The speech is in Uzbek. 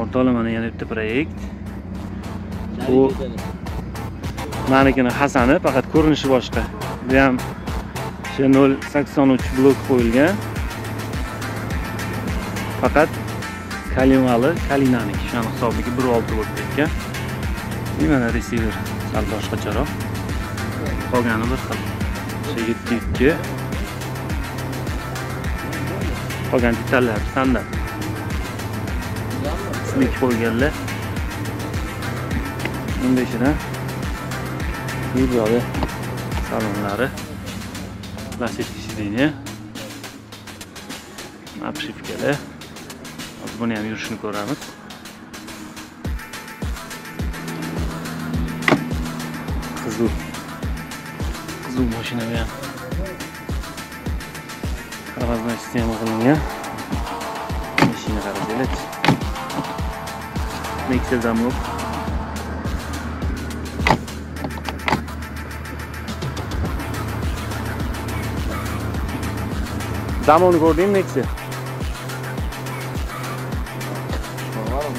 o'rta olomon yana bitta proyekt bu manikini hasani faqat ko'rinishi boshqa. Bu ham o'sha nol sakson uch blok qo'yilgan. Faqat kalimali kalinaniki shuni hisobiga bir olti bo'lib ketgan. И mana resiver sal boshqacharoq qolgani bir xil. O'sha yetti ikki. Qolgan detallari standart slik qo'yganlar o'n beshidan videoda salonlari. Plastik сиденье обшивкada hozir buni ham yurishini ko'ramiz. Qizil qizil mashina bu ham. Тормозной sistema qilingan. Mashina qarasanglar makes the move. Damon Gordon makes it. Wow.